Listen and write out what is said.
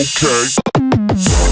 Okay.